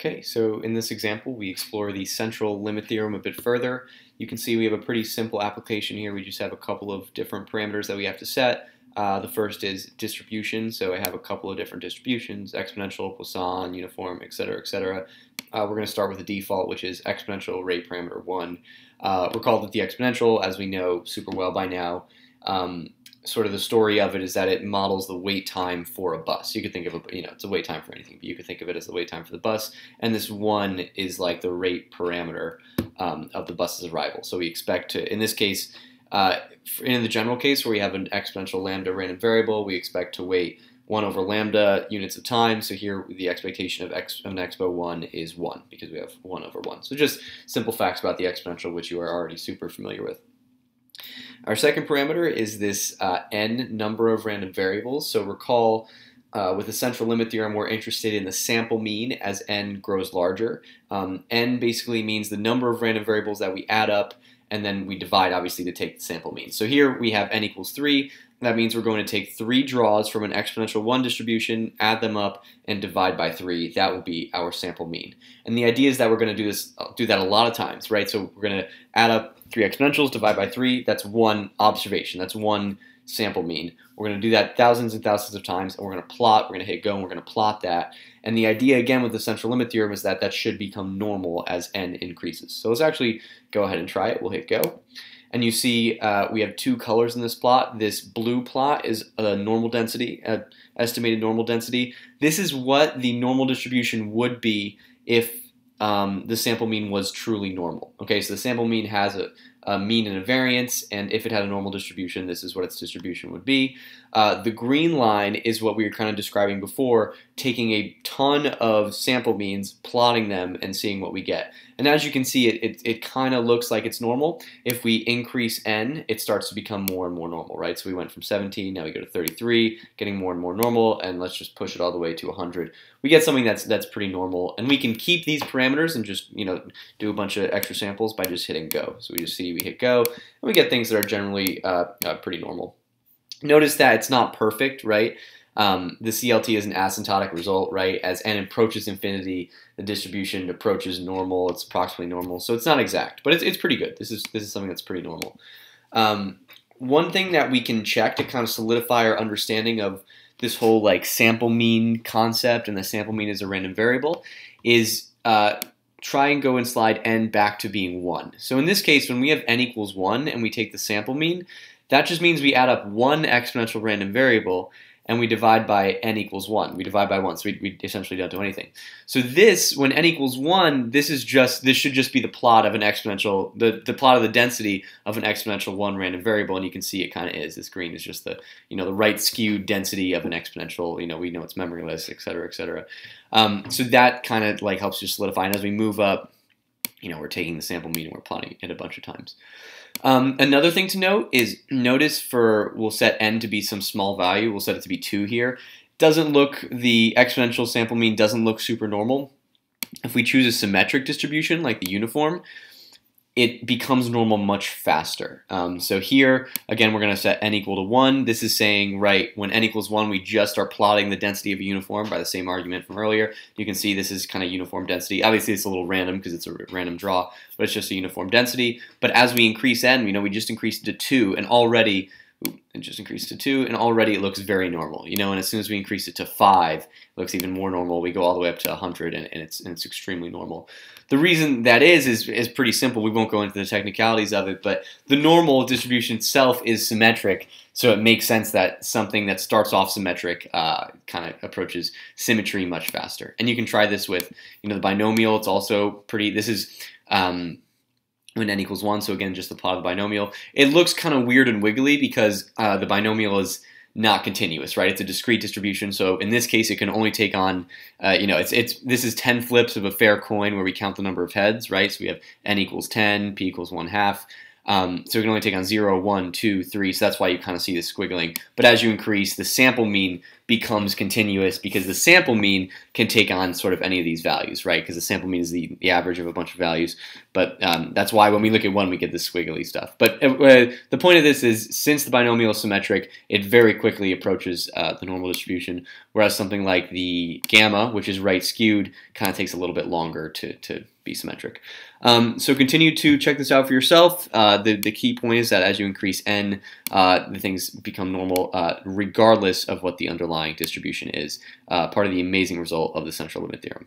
Okay, so in this example, we explore the central limit theorem a bit further. You can see we have a pretty simple application here. We just have a couple of different parameters that we have to set. Uh, the first is distribution, so I have a couple of different distributions, exponential, Poisson, uniform, etc., etc. Uh, we're going to start with the default, which is exponential rate parameter 1. Uh, recall that the exponential, as we know super well by now, um, sort of the story of it is that it models the wait time for a bus. You could think of it, you know, it's a wait time for anything, but you could think of it as the wait time for the bus. And this one is like the rate parameter um, of the bus's arrival. So we expect to, in this case, uh, in the general case where we have an exponential lambda random variable, we expect to wait 1 over lambda units of time. So here the expectation of, x, of an expo 1 is 1 because we have 1 over 1. So just simple facts about the exponential, which you are already super familiar with. Our second parameter is this uh, n number of random variables. So recall uh, with the central limit theorem, we're interested in the sample mean as n grows larger. Um, n basically means the number of random variables that we add up and then we divide obviously to take the sample mean. So here we have n equals 3. That means we're going to take three draws from an exponential 1 distribution, add them up, and divide by 3. That will be our sample mean. And the idea is that we're going to do this, uh, do that a lot of times, right? So we're going to add up three exponentials, divide by 3. That's one observation. That's one sample mean. We're going to do that thousands and thousands of times, and we're going to plot, we're going to hit go, and we're going to plot that. And the idea, again, with the central limit theorem is that that should become normal as n increases. So let's actually go ahead and try it. We'll hit go. And you see uh, we have two colors in this plot. This blue plot is a normal density, a estimated normal density. This is what the normal distribution would be if um, the sample mean was truly normal. Okay, so the sample mean has a, a, mean and a variance, and if it had a normal distribution, this is what its distribution would be. Uh, the green line is what we were kind of describing before, taking a ton of sample means, plotting them, and seeing what we get. And as you can see, it, it, it kind of looks like it's normal. If we increase n, it starts to become more and more normal, right? So we went from 17, now we go to 33, getting more and more normal, and let's just push it all the way to 100. We get something that's that's pretty normal, and we can keep these parameters and just you know do a bunch of extra samples by just hitting go. So we just see we hit go, and we get things that are generally uh, uh, pretty normal. Notice that it's not perfect, right? Um, the CLT is an asymptotic result, right? As n approaches infinity, the distribution approaches normal. It's approximately normal, so it's not exact, but it's, it's pretty good. This is this is something that's pretty normal. Um, one thing that we can check to kind of solidify our understanding of this whole like sample mean concept and the sample mean is a random variable is uh, try and go and slide n back to being 1. So in this case, when we have n equals 1 and we take the sample mean, that just means we add up one exponential random variable and we divide by n equals 1. We divide by 1, so we, we, essentially don't do anything. So this, when n equals 1, this is just this should just be the plot of an exponential, the, the plot of the density of an exponential 1 random variable, and you can see it kind of is. This green is just the, you know, the right skewed density of an exponential, you know, we know it's memoryless, et cetera, et cetera. Um, so that kind of like helps you solidify, and as we move up, you know, we're taking the sample mean and we're plotting it a bunch of times. Um, another thing to note is notice for, we'll set n to be some small value, we'll set it to be 2 here. Doesn't look, the exponential sample mean doesn't look super normal. If we choose a symmetric distribution like the uniform, it becomes normal much faster. Um, so here, again, we're going to set n equal to 1. This is saying, right, when n equals 1, we just are plotting the density of a uniform by the same argument from earlier. You can see this is kind of uniform density. Obviously, it's a little random because it's a random draw, but it's just a uniform density. But as we increase n, you know, we just increased it to 2, and already it just increased to 2, and already it looks very normal. You know, and as soon as we increase it to 5, it looks even more normal. We go all the way up to 100, and, and, it's, and it's extremely normal. The reason that is, is is pretty simple. We won't go into the technicalities of it, but the normal distribution itself is symmetric, so it makes sense that something that starts off symmetric uh, kind of approaches symmetry much faster. And you can try this with, you know, the binomial. It's also pretty, this is... Um, when n equals 1, so again, just of the binomial. It looks kind of weird and wiggly because uh, the binomial is not continuous, right? It's a discrete distribution, so in this case, it can only take on, uh, you know, it's it's this is 10 flips of a fair coin where we count the number of heads, right? So we have n equals 10, p equals 1 half. Um, so we can only take on 0, 1, 2, 3, so that's why you kind of see the squiggling. But as you increase, the sample mean becomes continuous because the sample mean can take on sort of any of these values, right? Because the sample mean is the, the average of a bunch of values. But um, that's why when we look at 1, we get this squiggly stuff. But uh, uh, the point of this is since the binomial is symmetric, it very quickly approaches uh, the normal distribution, whereas something like the gamma, which is right skewed, kind of takes a little bit longer to, to be symmetric. Um, so continue to check this out for yourself. Uh, the, the key point is that as you increase n, uh, the things become normal uh, regardless of what the underlying distribution is. Uh, part of the amazing result of the central limit theorem.